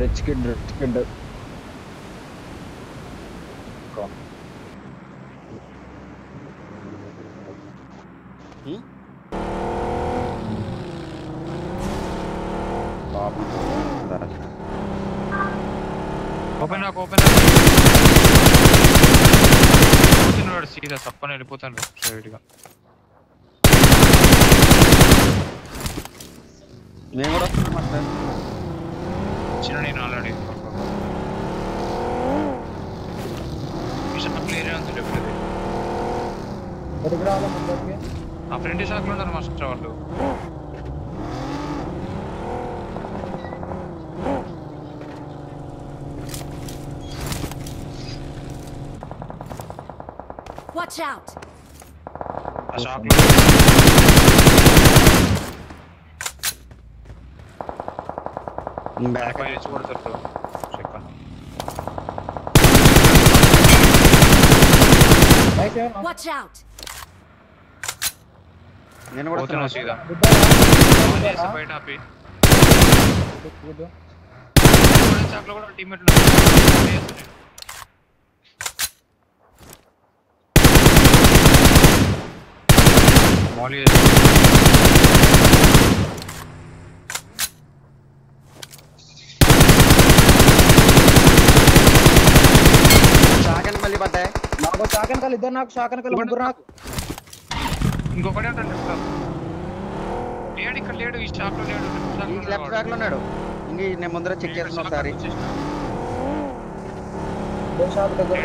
rich kid rich kid open rock open rock కూర్చున్నాడు సీదా సప్పని వెళ్ళిపోతాడు స్ట్రైట్ గా నేను కూడా చిన్న నేను ఆల్రెడీ. క్లియర్ ఆ ఫ్రెండ్ షాక్లో ఉన్నారు మాస్టర్ వాళ్ళు. Watch out! షాక్ లో బ్యాక్ పై నుంచి కొడతారు చెక్ నైస్ Watch out! నేను కూడా పోతున్నా వస్తున్నా సీదా బయట ఆపి షాక్ లో కూడా టీమేట్ మాలీ నాకు షాకన్ కల్ ఇద్దరు నాకు షాకన్ కల్ ముగ్గురు నాకు. ఇంకొకటి ఉంటాడు లేడు ఇక్కడ లేడు ఈ షాప్లో లేడు లెఫ్ట్ బ్యాక్లో ఉన్నాడు. ఇంక నేను ముందర చెక్ చేస్తున్నా ఒకసారి. ఇద్దరు షాక్ దగ్గర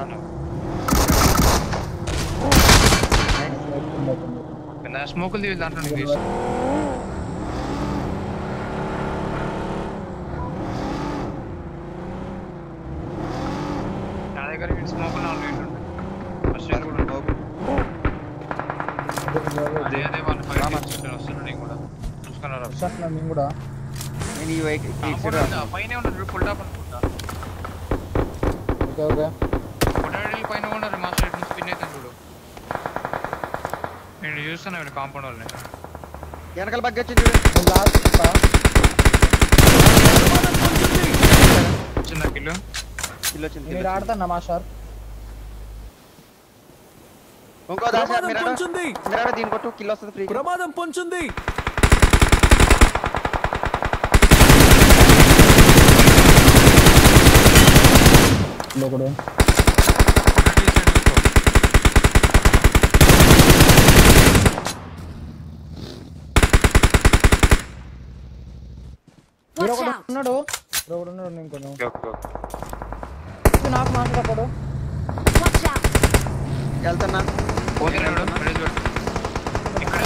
ఉన్నాడు. స్మోకులు దాంట్లో నీకు తీసి నా దగ్గర స్మోకులు నాలుగు ఏంటంటే ఫస్ట్ నేను కూడా అదే అదే వాళ్ళు ఫైట్ చేస్తుంటే వస్తున్నాడు నేను కూడా చూసుకున్నారు వస్తున్నా నేను కూడా. నేను ఈ వైక్ పైన ఉన్నాడు ఫుల్ టాప్ అనుకుంటా. Okay okay. పొటాటోలు పైన ఉన్నారు మా సైడ్ నుంచి స్పిన్ అవుతాను చూడు. నేను చూస్తాను ఇక్కడ కాంపౌండ్ వాళ్ళని. వెనకాల బగ్గి వచ్చింది చూడు. లాస్ట్. చిన్న కిల్లు కిల్? వచ్చింది నేను. ఆడతాను మాస్టర్ ఇంకో పొంచుంది. మీరు దీని కొట్టు కిల్ వస్తుంది ఫ్రీ ప్రమాదం పొంచుంది. ఒకడు ఈడ Watch ఒకడు out! ఉన్నాడు ఈడ ఒకడు ఉన్నాడు నేను కొంచెం ఓకే ఓకే ఓకే ఇది నాకు మాస్టర్ ఒకడు Watch out! వెళ్తున్నా పోతున్నాడు రెడీ పెట్టు ఇక్కడే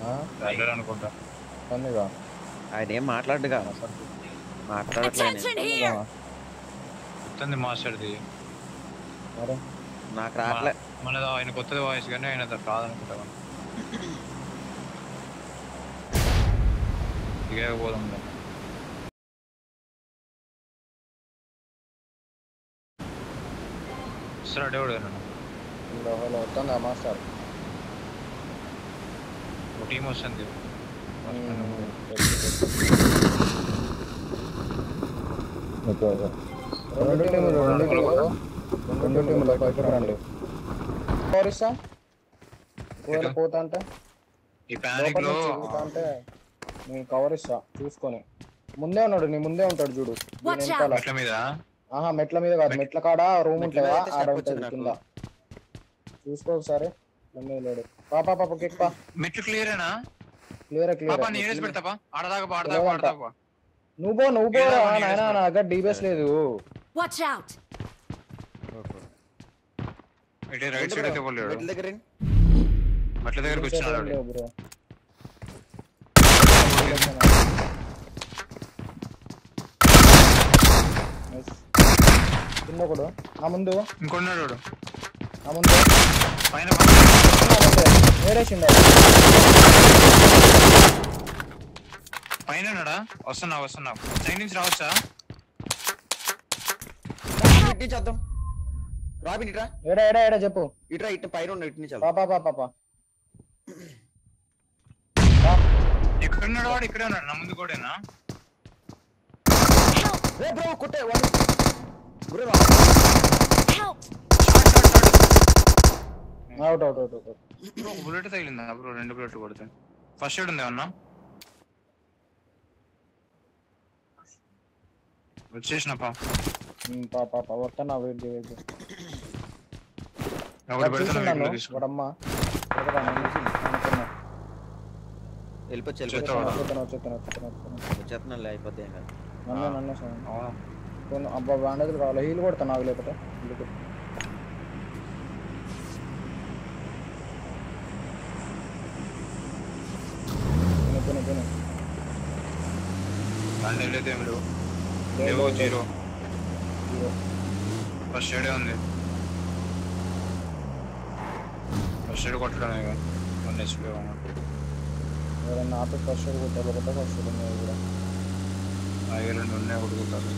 ఆ, అనుకుంటా. ఆయన ఏం మాట్లాడుగా మాట్లాడట్లేదు. మాస్టర్ది. మరి? నాకు రావట్లే మనది ఆయన కొత్తది వాయిస్ కానీ ఆయన కాదనుకుంటా ఇక పోదాం సరే అడే కూడా హలో హలో వస్తుందా మాస్టర్? టీం వస్తుంది ఓకే ఓకే రెండు టీములు రెండు టీములు రెండు టీములు పైకి రండి కోరిస్తా ఒకవేళ పోతా అంటే ఈ ప్యానిక్ లోపల లో నుంచి పోతా అంటే నేను కవర్ ఇస్తా చూసుకొని ముందే ఉన్నాడు నీ ముందే ఉంటాడు చూడు. మెట్ల మీద ఆహా మెట్ల మీద కాదు మెట్ల కాడ రూమ్ ఉంటుందా ఆడ ఉంటుంది కింద చూసుకో ఒకసారి నన్ను పాపా పాప కిక్ పా. మెట్లు క్లియరేనా క్లియర్ క్లియర్ పాపా పెడతాపా? ఆడదాకా పో, ఆడదాకా పో, ఆడదాకా పో. నువ్వు పో నువ్వు నాయనా. నా దగ్గర లేదు. Out! ఇటే రైట్ సైడ్ అయితే పోలేడు? మెట్ల దగ్గర రండి. మెట్ల దగ్గరికి నా ముందు ఇంకొన్నాడు పైన ఉన్నాడా వస్తున్నా వస్తున్నా. సైడ్ నుంచి రావచ్చా? రాబిన్ ఇట్రా ఏడా ఏడా ఏడా చెప్పు. ఇట్రా ఇటు పైన ఉన్న ఇటు నుంచి పాపా పాపా ఎక్కడ ఉన్నాడు వాడు? ఇక్కడే ఉన్నాడు. నా ముందు కూడానా బ్రో కొట్టే వాడు. Bro Out out out out bro bullet తగిలిందా బ్రో రెండు బుల్లెట్ కొడితే ఫస్ట్ ఎయిడ్ ఉంది అన్న వచ్చేసినప్పా పాపా వస్తున్నా వెయిట్ వెయిట్ ఎవరు పెడుతున్నా చూస్తున్నాను వీటిలో తీసుకో వాడమ్మ అనుకున్నా వెళ్ళిపోవచ్చు చెత్త వెళ్ళిపోవచ్చు వాడు. వచ్చేస్తాను వచ్చేస్తాను వచ్చేస్తాను వచ్చేస్తున్నాను అయిపోతే ఏం కాదు నన్ను నన్ను సార్ అవును. కొన్ని అబ్బా బ్యాండేజ్లు కావాలి హీల్ కొడతాను నాకు లేకపోతే దాంట్లో వెళ్ళైతే ఏం లేవు జీరో. ఫస్ట్ ఎయిడే ఉంది. ఫస్ట్ ఎయిడ్ కొట్టడమే వన్ హెచ్పీ ఎవరన్నా ఆపి ఫస్ట్ ఎయిడ్ కొట్టాలి ఒకటే ఫస్ట్ ఎయిడ్ ఉన్నాయి కూడా. ఐదు రెండు ఉన్నాయి కొట్టుకుంటారు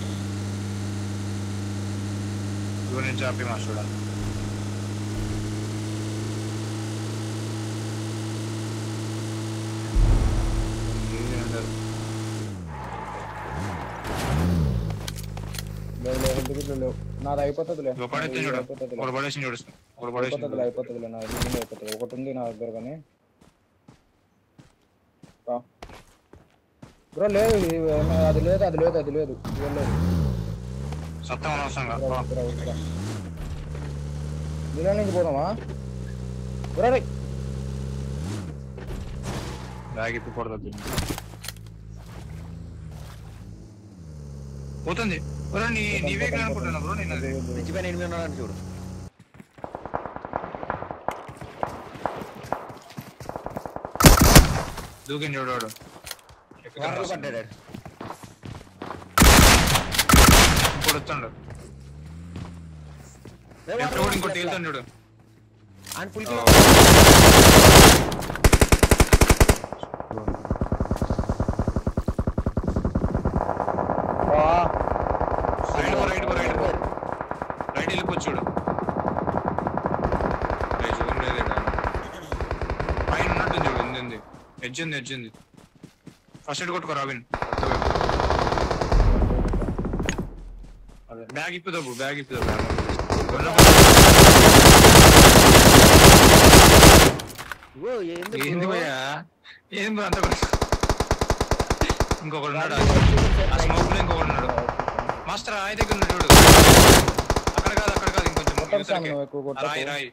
ఇవి నుంచి ఆపి మా చూడాలి. లేవు హెల్త్ గిట్లు లేవు నాది అయిపోతుందిలే ఇగో పడేస్తుంది చూడు అయిపోతుందిలే ఒకటి పడేసింది చూడు ఒకటి పడేసింది అయిపోతుందిలే అయిపోతుందిలే నా హీలింగ్ అయిపోతుంది ఒకటి ఉంది నా దగ్గర కానీ బ్రో లేదు ఇది ఏమ- అది లేదు అది లేదు అది లేదు ఇది లేదు సత్తం అనవసరంగా బ్రో, బ్రో, బ్రో. దీనిలో నుంచి పోదామా బ్రో రేయ్. బ్యాగ్ ఇప్పి కొడతా పోతుంది బ్రో నీ నీవే అనుకుంటున్నా బ్రో నేను అది బ్రిడ్జ్ పైన ఎనిమిది ఉన్నాడు చూడు దూకింది చూడు వాడు వాటర్ పడ్డాడు ఇంకోటి వస్తాడు ఎప్పుడు కూడా ఇంకోటి తేలుతాడు చూడు అండ్ ఫుల్ ఎడ్జ్ ఉంది ఎడ్జ్ ఉంది. ఫస్ట్ ఎయిడ్ కొట్టుకో రావిన్ అదే బ్యాగ్ ఇప్పుదావు బ్యాగ్ ఇప్పుదావు ఓ ఏంది? భయ్యా? ఏం అంత ఇంకొకడు ఉన్నాడు? ఆ స్మోక్లో ఇంకొకడు ఉన్నాడు. మాస్టర్ ఆయ దగ్గర ఉన్నాడు చూడు. అక్కడ కాదు అక్కడ కాదు ఇంకొంచెం. రాయి రాయి.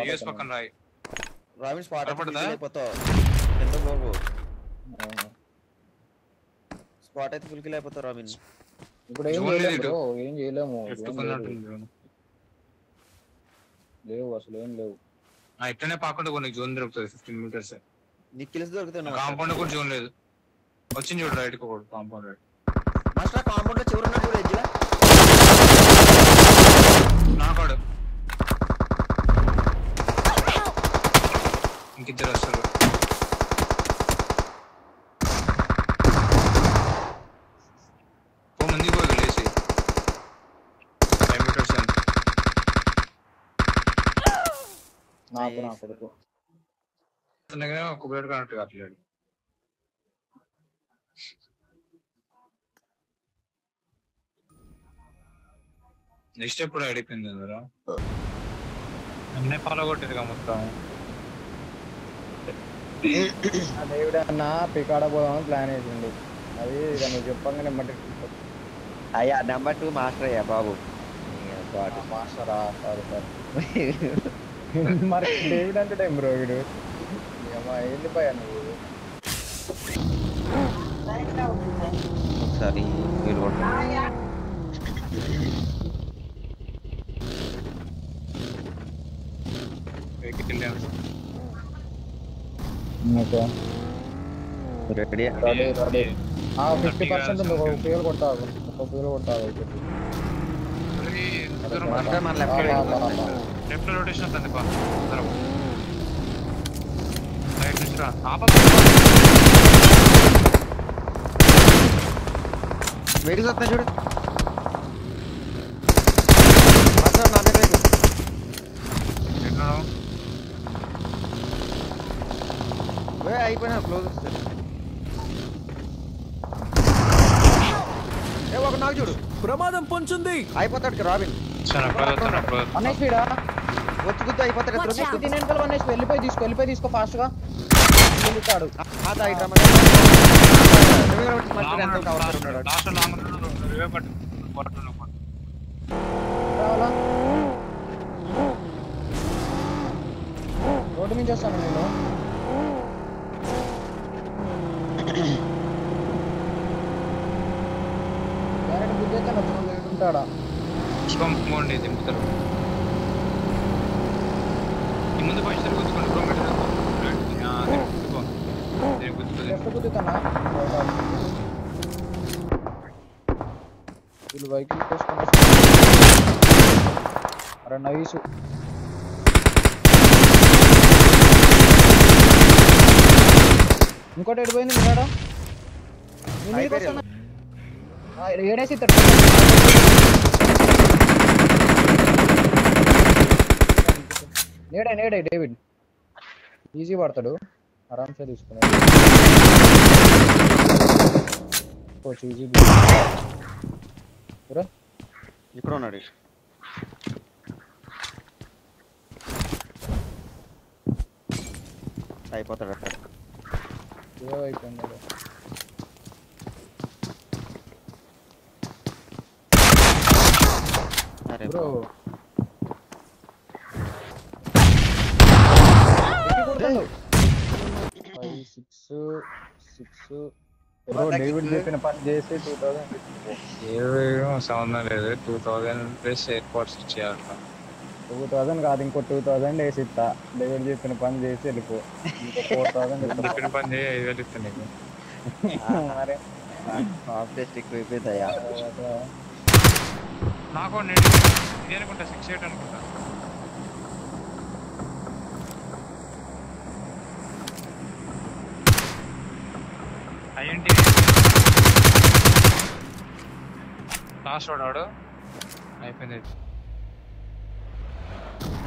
యూఎస్. పక్కన రాయి. రావిన్ స్పాట్? అయిపోతావు ఎంత బాబు. స్పాట్ అయితే ఫుల్ కిల్ అయిపోతావు రావిన్ ఇప్పుడు ఏం చేయలేము. ఏం చేయలేము లేవు అసలు ఏం లేవు. ఆ, ఇట్లనే పాకుండా కొన్ని జోన్ దొరుకుతుంది ఫిఫ్టీన్ మీటర్స్ నీకు కిల్స్ దొరుకుతాయి కాంపౌండ్ కూడా జోన్ లేదు. వచ్చింది చూడు రైట్ ఒకటి కాంపౌండ్ రైట్ మాస్టర్ కాంపౌండ్లో చివరి ఉన్నాడు చూడు ఎడ్జ్లా నాకాడు किधर असर वो मंदी को अगले से डायमीटर सन ना बना कर को तो नहीं ना कुबलेट का नटका लिया ನೆಕ್ಸ್ಟ್ ಎಪ್ಪಡ ಅಡಿಪಿಂದ ಅಂದ್ರೆ ನೆನ್ನೆ ಫಾಲೋ ಕೊಟ್ಟಿದ್ದೆ ಮುತ್ತಾವು అన్న పికాడ పోదామని ప్లాన్ వేసిండు. అది ఇక నువ్వు చెప్పంగానే మట్టి అయ్యా నెంబర్ టూ మాస్టర్ అయ్యా బాబు. మాస్టరా సారీ సారీ. మరి డేవిడ్ అంటే టైం బ్రో వీడు. ఏంది పోయా నువ్వు? ఒకసారి కొట్టు. ಓಕೆ ರೆಡಿ ರೆಡಿ ರೆಡಿ ಹಾ 50% ಫ್ಯೂಲ್ ಕೊಡ್ತಾ ಹೋಗು ಸ್ವಲ್ಪ ಫ್ಯೂಲ್ ಕೊಡ್ತಾ ಹೋಗು ಮತ್ತೆ ಮನ್ ಲೆಫ್ಟ್ ಲೆಫ್ಟ್ ರೊಟೇಷನ್ ತಂದಿಪ್ಪ ಅದರ ರೈಟ್ ನಿಸ್ರ ಆಪ वेट साथ में छोड़े बस अब नाने का అయిపోయినా క్లోజ్ వస్తుంది. ఏ ఒక నాకు చూడు. ప్రమాదం పొంచుంది. అయిపోతాడు రాబిన్. వచ్చి గుద్దు అయిపోతాడు వెళ్ళిపోయి తీసుకో వెళ్ళిపోయి తీసుకో ఫాస్ట్గా. వెళ్తాడు. ఆ దా ఇట్రా మరి. లేట్ ఉంటాడా పుష్పండి దింపుతారు ఈ ముందు ఫస్ట్ కూర్చుకోండి బ్రో మెడ గుర్తుకో లెఫ్ట్ గుద్దుతానా వీళ్ళు వెహికల్ తీసుకొని అరే నైస్ ఇంకోటి ఎడిపోయింది మీరాడ అయిపోయారు. ఏడేసి నేడే నేడే డేవిడ్. ఈజీ పడతాడు. ఆరామ్సే తీసుకున్నాడు. ఈజీ ఇక్కడ ఉన్నాడు అయిపోతాడు అక్కడ. అయిపోయింది. అరే bro five six six. Bro David చెప్పిన పని చేసి టూ థౌసండ్ సంబంధం లేదు. టూ ప్లస్ ఇచ్చేయాలి టూ థౌసండ్ కాదు ఇంకో టూ థౌసండ్ వేసి ఇస్తా. డేవిడ్ చెప్పిన పని చేసి వెళ్ళిపో. ఇంకో ఫోర్ థౌసండ్ చెప్పిన పని చేయి ఐదు వేలు ఇస్తాను నీకు. మరి. ఆబ్జెక్ట్ ఎక్కువ అయిపోతాయా? నాకు నేను ఇది అనుకుంటా సిక్స్ ఎయిట్ అనుకుంటా. లాస్ట్ వాడు వాడు అయిపోయింది.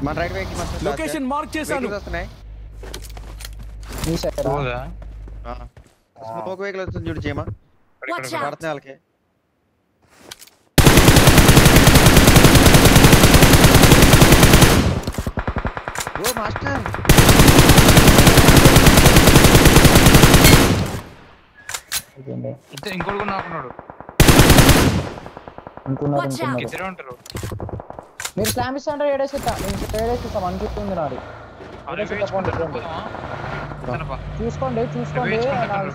మన రైట్ వెహికల్ మస్తు లొకేషన్ మార్క్ చేశాను. వస్తున్నాయి. మీ సైడ్ పోదా స్మోక్ వెహికల్ వస్తుంది చూడు చీమ. పడుతున్నాయి వాళ్ళకి. ఓ మాస్టర్. ఇంకోటి కూడా నాకున్నాడు ఇద్దరే ఉంటారు. మీరు స్లామ్ ఇస్తా ఏడేసి ఏడేసి ఇస్తాం అనిపిస్తుంది నాది. చూసుకోండి చూసుకోండి.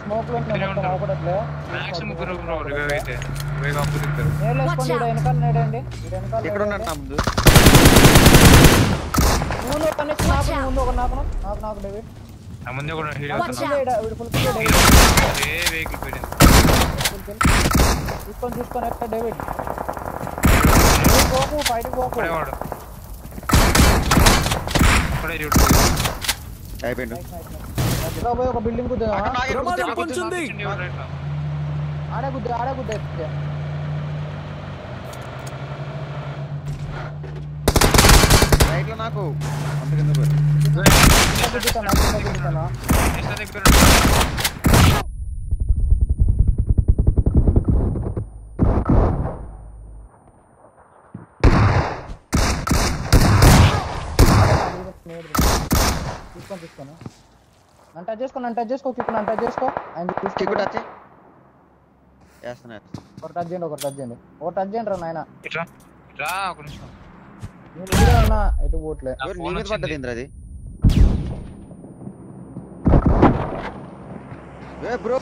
స్మోక్లో ఇద్దరే ఉంటారు. అవకడట్లే మ్యాక్సిమం ముగ్గురు బ్రో రివైవ్ అయితే. రివైవ్ కాకపోతే ఇద్దరు. నేలు వేసుకోండి Watch ఈడ out. వెనకాల నేడండి ఈడ వెనకాల ఇక్కడ ఉన్నాడు నేడండి. నా ముందు ముందు ఒక నెక్స్ట్ నాకు Watch out. ముందు ఒక నాకు నాకు నాకు డేవిడ్ నా ముందే కూడా హీల్ Watch అవుతున్నా. out. ఈడ ఈడ ఫుల్ కిల్ డేవిడ్ ఏ వెహికల్ పోయింది ఫుల్ కిల్ చూసుకొని చూసుకొని ఎక్కడ డేవిడ్ నువ్వు పోకు ఫైట్ పోకు పడేవాడు ఇక్కడే చూడు అయిపోయిండు మధ్యలో పోయి ఒక బిల్డింగ్ కుద్దామా అక్కడ నాగే ప్రమాదం గుద్దు, పొంచుంది కూర్చుండి ఎవరు రైట్ లో? ఆడే గుద్ద ఆడే గుద్ద ఎత్తే రైట్ లో నాకు అంత కింద పోయి తీసుకొని తీసుకొని నన్ను టచ్ చేసుకో నన్ను టచ్ చేసుకో కిక్ నన్ను టచ్ చేసుకో ఆయన కిక్ తీసుకుంటా టచ్ చేస్తున్నారు ఒక టచ్ చేయండి ఒక టచ్ చేయండి ఒక టచ్ చేయండి రా నాయన ఇట్రా ఇట్రా ఒక నిమిషం నేను ఇక్కడే ఉన్నా ఎటు పోట్లే నా ఎవరు నీ ఫోన్ మీద వచ్చింది. పడ్డది ఇంద్ర అది ఏ bro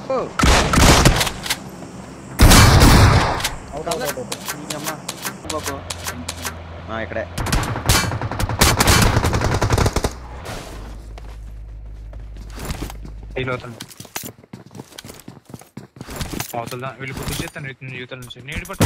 out out out out అమ్మా బాబు ఆ, ఇక్కడే ఫెయిల్ అవుతాను అవతల వీళ్ళు పుట్టి చేస్తాను యువతల నుంచి నీడి పట్టు